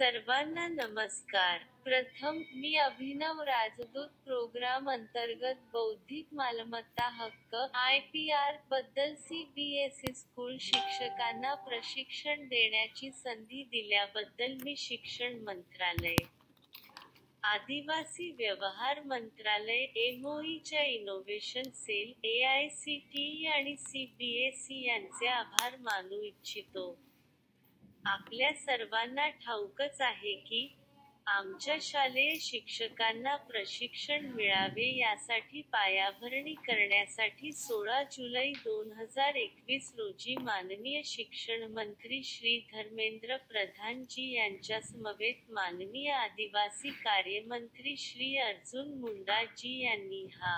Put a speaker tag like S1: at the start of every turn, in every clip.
S1: सर्वांना नमस्कार. प्रथम मी अभिनव राजदूत प्रोग्राम अंतर्गत बौद्धिक मालमत्ता हक्क I P आरबद्दल C B S E school शिक्षकांना प्रशिक्षण देण्याची संधी दिल्याबद्दल मी शिक्षण मंत्रालय आदिवासी व्यवहार मंत्रालय एमओईच्या innovation cell A I C T आणि सी बी एस ई यांचे आभार मानू इच्छितो. आपल्या सर्वांना ठाऊकच आहे की आमच्या शालेय शिक्षकांना प्रशिक्षण मिळावे यासाठी पायाभरणी करण्यासाठी सोळा जुलै दोन हजार एकवीस रोजी माननीय शिक्षण मंत्री श्री धर्मेंद्र प्रधानजी यांच्यासमवेत माननीय आदिवासी कार्यमंत्री श्री अर्जुन मुंडाजी यांनी हा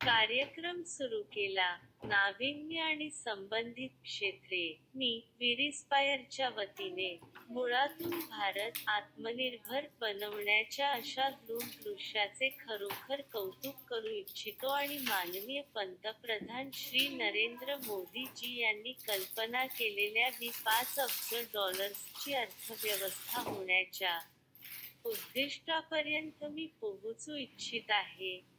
S1: कार्यक्रम सुरू केला. नाविन्य आणि संबंधित क्षेत्रे मी विरिस्पायरच्या वतीने मुळातून भारत आत्मनिर्भर बनवण्याच्या अशा दूरदृश्याचे खरोखर कौतुक करू इच्छितो आणि माननीय पंतप्रधान श्री नरेंद्र मोदीजी यांनी कल्पना केलेल्या ही पाच अब्ज डॉलर्सची अर्थव्यवस्था होण्याच्या उद्दिष्टापर्यंत मी पोहोचू इच्छित आहे.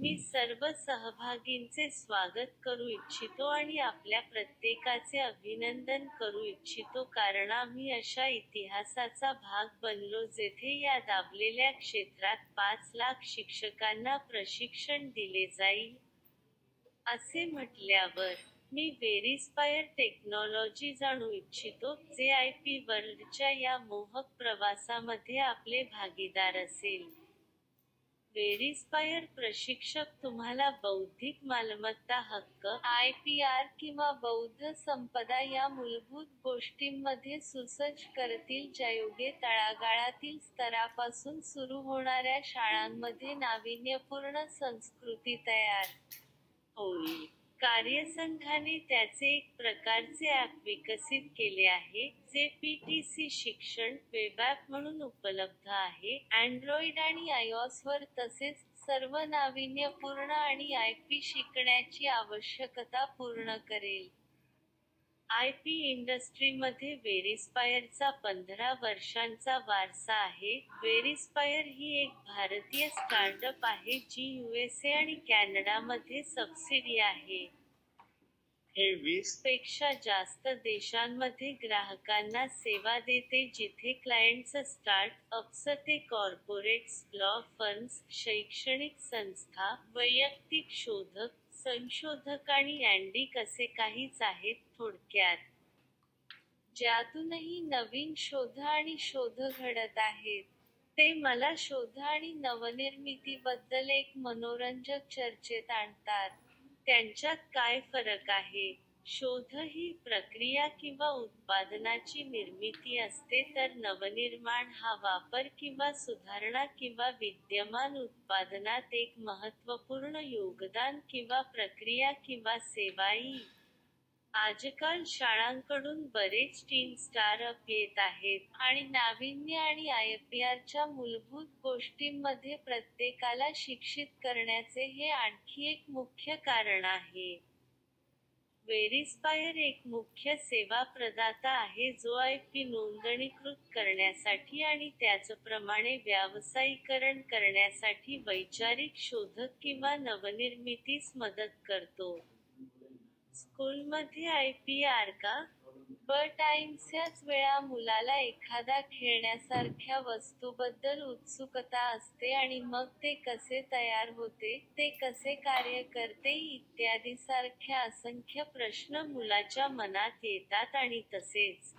S1: मी सर्व सहभागींचे स्वागत करू इच्छितो आणि आपल्या प्रत्येकाचे अभिनंदन करू इच्छितो कारण आम्ही अशा इतिहासाचा भाग बनलो जेथे या दाबलेल्या क्षेत्रात पाच लाख शिक्षकांना प्रशिक्षण दिले जाईल. असे म्हटल्यावर मी व्हेरिस्पायर टेक्नॉलॉजी जाणू इच्छितो जे आय पी वर्ल्डच्या या मोहक प्रवासामध्ये आपले भागीदार असेल. व्हेरिस्पायर प्रशिक्षक तुम्हाला बौद्धिक मालमत्ता हक्क आय पी आर किंवा बौद्ध संपदा या मूलभूत गोष्टींमध्ये सुसज्ज करतील ज्यायोगे तळागाळातील स्तरापासून सुरू होणाऱ्या शाळांमध्ये नाविन्यपूर्ण संस्कृती तयार होईल. कार्यसंघाने त्याचे एक प्रकारचे ॲप विकसित केले आहे जे पीटीसी शिक्षण वेब ॲप म्हणून उपलब्ध आहे. अँड्रॉइड आणि आयओसवर तसेच सर्व नाविन्यपूर्ण आणि आय पी शिकण्याची आवश्यकता पूर्ण करेल. आय पी इंडस्ट्रीमध्ये व्हेरिस्पायरचा पंधरा वर्षांचा वारसा आहे. व्हेरिस्पायर ही एक भारतीय स्टार्टअप आहे जी यूएसए आणि कॅनडामध्ये सबसिडी आहे. हे वीसपेक्षा जास्त देशांमध्ये ग्राहकांना सेवा देते जिथे क्लायंट्स स्टार्ट अप्स ते कॉर्पोरेट्स लॉ फर्म्स शैक्षणिक संस्था वैयक्तिक शोधक संशोधक आणि अँडी कसे काहीच आहेत थोडक्यात? ज्यातूनही नवीन शोध आणि शोध घडत आहेत ते मला शोध आणि नवनिर्मितीबद्दल एक मनोरंजक चर्चेत आणतात. त्यांच्यात काय फरक आहे? शोध ही प्रक्रिया किंवा उत्पादनाची निर्मिती असते तर नवनिर्माण हा वापर किंवा सुधारणा किंवा विद्यमान उत्पादनात एक महत्त्वपूर्ण योगदान किंवा प्रक्रिया किंवा सेवाई आजकाल शाळांकडून बरेच टीम स्टारअप येत आहेत आणि नाविन्य आणि आयपीआरच्या मूलभूत गोष्टींमध्ये प्रत्येकाला शिक्षित करण्याचे हे आणखी एक मुख्य कारण आहे. व्हेरिस्पायर एक मुख्य सेवा प्रदाता आहे जो आय पी नोंदणीकृत करण्यासाठी आणि त्याचप्रमाणे व्यावसायीकरण करण्यासाठी वैचारिक शोधक किंवा नवनिर्मितीस मदत करतो. स्कूलमध्ये आय पी आर का? ब टाइम्सच्याच वेळा मुलाला एखादा खेळण्यासारख्या वस्तूबद्दल उत्सुकता असते आणि मग ते कसे तयार होते ते कसे कार्य करते इत्यादी सारख्या असंख्य प्रश्न मुलाच्या मनात येतात आणि तसेच.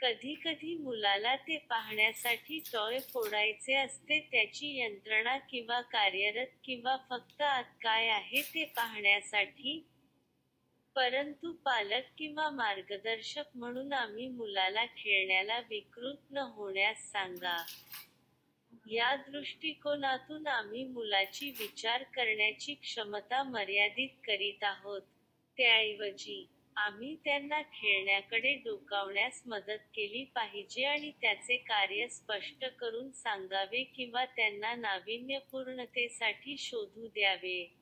S1: कधी कधी मुलाला ते पाहण्यासाठी टॉय फोडायचे असते त्याची यंत्रणा किंवा कार्यरत किंवा फक्त आत काय आहे ते पाहण्यासाठी परंतु पालक किंवा मार्गदर्शक म्हणून आम्ही मुलाला खेळण्याला विकृत न होण्यास सांगा. या दृष्टिकोनातून आम्ही मुलाची विचार करण्याची क्षमता मर्यादित करीत आहोत. त्याऐवजी आम्ही त्यांना खेळण्याकडे डोकावण्यास मदत केली पाहिजे आणि त्याचे कार्य स्पष्ट करून सांगावे किंवा त्यांना नाविन्यपूर्णतेसाठी शोधू द्यावे.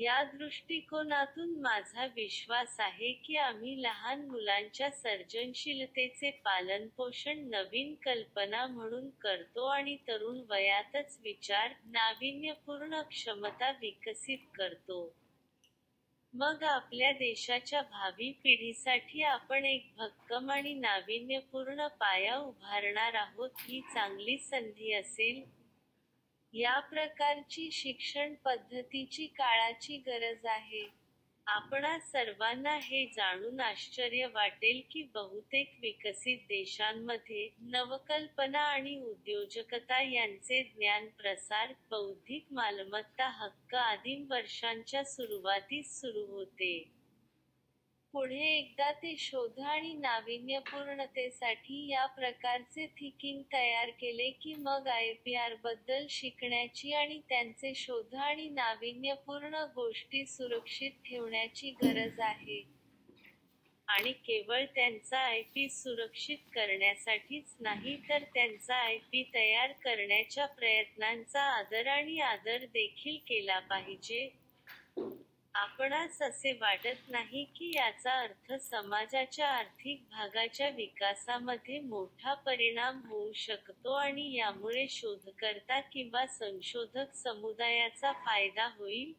S1: या दृष्टिकोनातून माझा विश्वास आहे की आम्ही लहान मुलांच्या सर्जनशीलतेचे पालनपोषण नवीन कल्पना म्हणून करतो आणि तरुण वयातच विचार नाविन्यपूर्ण क्षमता विकसित करतो. मग आपल्या देशाच्या भावी पिढीसाठी आपण एक भक्कम आणि नाविन्यपूर्ण पाया उभारणार आहोत ही चांगली संधी असेल? या प्रकारची शिक्षण पद्धतीची काळाची गरज आहे. आपणा सर्वांना हे जाणून आश्चर्य वाटेल की बहुतेक विकसित देशांमध्ये नवकल्पना आणि उद्योजकता यांचे ज्ञान प्रसार बौद्धिक मालमत्ता हक्क आदिम वर्षांच्या सुरुवातीस सुरू होते. पुढे एकदा ते शोध आणि नाविन्यपूर्णतेसाठी या प्रकारचे थिकिंग तयार केले की मग आयपीआरबद्दल शिकण्याची आणि त्यांचे शोध आणि नाविन्यपूर्ण गोष्टी सुरक्षित ठेवण्याची गरज आहे. आणि केवळ त्यांचा आयपी सुरक्षित करण्यासाठीच नाही तर त्यांचा आयपी तयार करण्याच्या प्रयत्नांचा आदर आणि आदर देखील केला पाहिजे. आपणास असे वाटत नाही की याचा अर्थ समाजाच्या आर्थिक भागाच्या विकासामध्ये मोठा परिणाम होऊ शकतो आणि यामुळे शोधकर्ता किंवा संशोधक समुदायाचा फायदा होईल?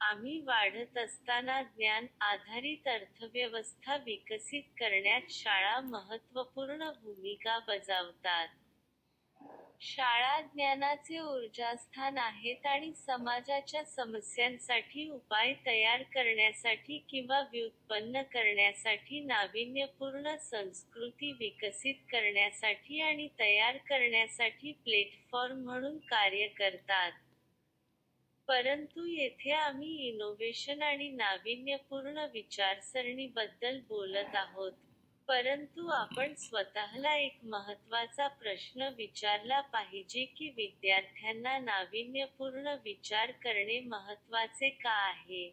S1: आम्ही वाढत असताना ज्ञान आधारित अर्थव्यवस्था विकसित करण्यात शाळा महत्त्वपूर्ण भूमिका बजावतात. शाळा ज्ञानाचे ऊर्जास्थान आहेत आणि समाजाच्या समस्यांसाठी उपाय तयार करण्यासाठी किंवा व्युत्पन्न करण्यासाठी नाविन्यपूर्ण संस्कृती विकसित करण्यासाठी आणि तयार करण्यासाठी प्लेटफॉर्म म्हणून कार्य करतात. परंतु येथे आम्ही इनोव्हेशन आणि नाविन्यपूर्ण विचारसरणीबद्दल बोलत आहोत. परंतु आपण स्वतःला एक महत्त्वाचा प्रश्न विचारला पाहिजे की विद्यार्थ्यांना नाविन्यपूर्ण विचार करणे महत्त्वाचे का आहे?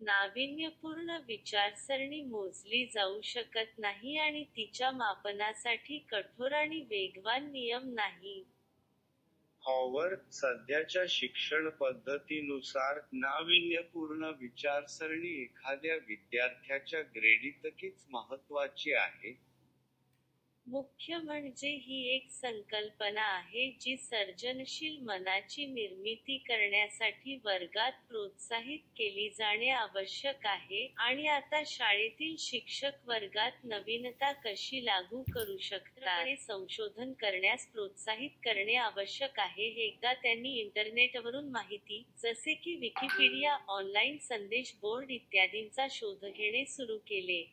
S1: नाविन्यपूर्ण विचारसरणी मोजली जाऊ शकत नाही आणि तिच्या मापनासाठी कठोर आणि वेगवान नियम नाही.
S2: हॉवर सध्याच्या शिक्षण पद्धतीनुसार नाविन्यपूर्ण विचारसरणी एखाद्या विद्यार्थ्याच्या ग्रेडितकीच महत्वाची आहे
S1: मुख्य म्हणजे ही एक संकल्पना आहे जी सर्जनशील मनाची निर्मिती करण्यासाठी वर्गात प्रोत्साहित केली जाणे आवश्यक आहे आणि आता शाळेतील शिक्षक वर्गात नवीनता कशी लागू करू शकतात संशोधन करण्यास प्रोत्साहित करणे आवश्यक आहे. एकदा त्यांनी इंटरनेटवरून माहिती जसे की विकिपीडिया ऑनलाईन संदेश बोर्ड इत्यादींचा शोध घेणे सुरू केले.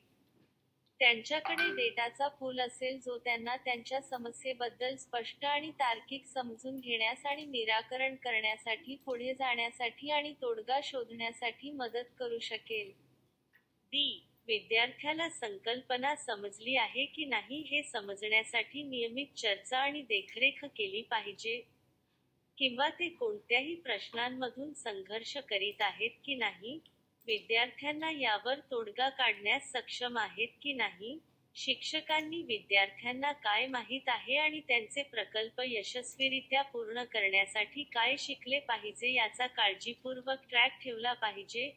S1: त्यांच्याकडे डेटाचा पूल असेल जो त्यांना त्यांच्या समस्येबद्दल स्पष्ट आणि तार्किक समजून घेण्यास आणि निराकरण करण्यासाठी पुढे जाण्यासाठी आणि तोडगा शोधण्यासाठी मदत करू शकेल. डी विद्यार्थ्याला संकल्पना समजली आहे की नाही हे समजण्यासाठी नियमित चर्चा आणि देखरेख केली पाहिजे. किंवा ते कोणत्याही प्रश्नांमधून संघर्ष करीत आहेत की नाही विद्यार्थ्यांना यावर तोडगा काढण्यास सक्षम आहेत की नाही? शिक्षकांनी विद्यार्थ्यांना काय माहीत आहे आणि त्यांचे प्रकल्प यशस्वीरित्या पूर्ण करण्यासाठी काय शिकले पाहिजे याचा काळजीपूर्वक ट्रॅक ठेवला पाहिजे?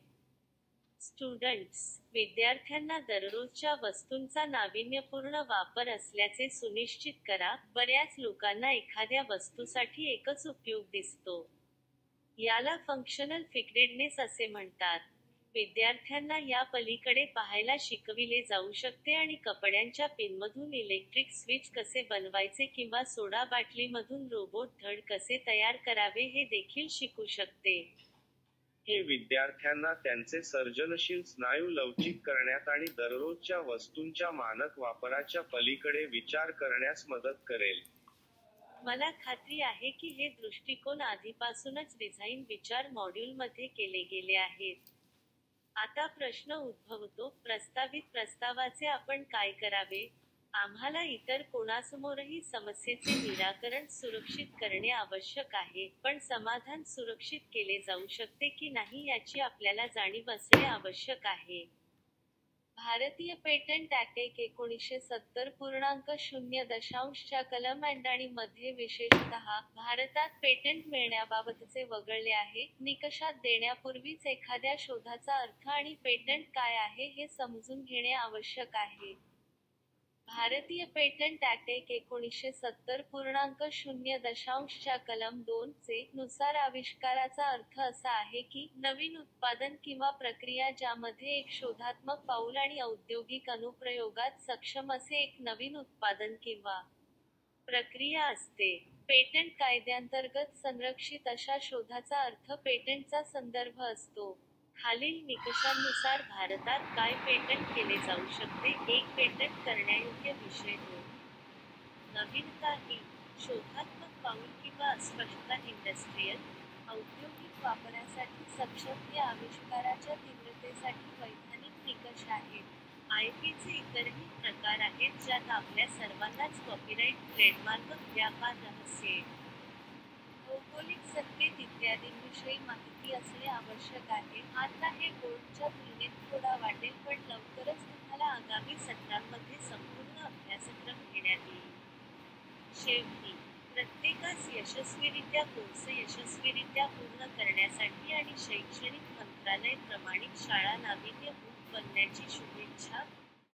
S1: स्टुडंट्स विद्यार्थ्यांना दररोजच्या वस्तूंचा नाविन्यपूर्ण वापर असल्याचे सुनिश्चित करा. बऱ्याच लोकांना एखाद्या वस्तूसाठी एकच उपयोग दिसतो. याला फंक्शनल फिक्रेडनेस असे म्हणतात. विद्यार्थ्यांना या पलीकडे पाहायला शिकविले जाऊ शकते आणि कपड्यांच्या पिनमधून इलेक्ट्रिक स्विच कसे बनवायचे किंवा सोडा बाटलीमधून रोबोट धड कसे तयार करावे हे देखील शिकू शकते.
S2: हे विद्यार्थ्यांना त्यांचे सर्जनशील स्नायू लवचिक करण्यात आणि दररोजच्या वस्तूंच्या मानक वापराच्या पलीकडे विचार करण्यास मदत करेल.
S1: मला खात्री आहे की हे दृष्टिकोन आधीपासूनच डिझाईन विचार मॉड्यूलमध्ये केले गेले आहेत. आता प्रश्न उद्भवतो प्रस्तावित प्रस्तावाचे आपण काय करावे? आम्हाला इतर कोणासमोरही समस्येचे निराकरण सुरक्षित करणे आवश्यक आहे पण समाधान सुरक्षित केले जाऊ शकते की नाही याची आपल्याला जाणीव असणे आवश्यक आहे.
S3: भारतीय पेटंट ऍक्ट एक एकोणीसशे सत्तर पूर्णांक शून्य दशांशच्या कलम अँड आणि मध्ये विशेषतः भारतात पेटंट मिळण्याबाबतचे वगळले आहे. निकषात देण्यापूर्वीच एखाद्या शोधाचा अर्थ आणि पेटंट काय आहे हे समजून घेणे आवश्यक आहे. भारतीय पेटंट ऍक्ट एक एकोणीसशे सत्तर पूर्णांक शून्य दशांशच्या कलम दोन चे नुसार आविष्काराचा अर्थ असा आहे की नवीन उत्पादन किंवा प्रक्रिया ज्यामध्ये एक शोधात्मक पाऊल आणि औद्योगिक अनुप्रयोगात सक्षम असे एक नवीन उत्पादन किंवा प्रक्रिया असते. पेटंट कायद्यांतर्गत संरक्षित अशा शोधाचा अर्थ पेटंटचा संदर्भ असतो. खालील निकषांनुसार भारतात काय पेटंट केले जाऊ शकते एक पेटंट करण्यायोग्य विषय होय नवीनता ही शोधात्मक पाऊल किंवा अस्पष्टता इंडस्ट्रीयल औद्योगिक वापरासाठी सक्षम या आविष्काराच्या तीव्रतेसाठी वैधानिक निकष आहेत. आय पीचे इतरही प्रकार आहेत ज्यात आपल्या सर्वांनाच कॉपीराइट ट्रेडमार्क व्यापार रहस्य भौगोलिक संकेत इत्यादींविषयी माहिती असणे आवश्यक आहे. आता हे बोर्डच्या तुलनेत थोडा वाटेल पण लवकरच तुम्हाला आगामी सत्रांमध्ये संपूर्ण अभ्यासक्रम घेण्यात येईल. शेवटी प्रत्येकास यशस्वीरित्या कोर्स यशस्वीरित्या पूर्ण करण्यासाठी आणि शैक्षणिक मंत्रालय प्रमाणित शाळा नाविन्यपूर्ण बनण्याची शुभेच्छा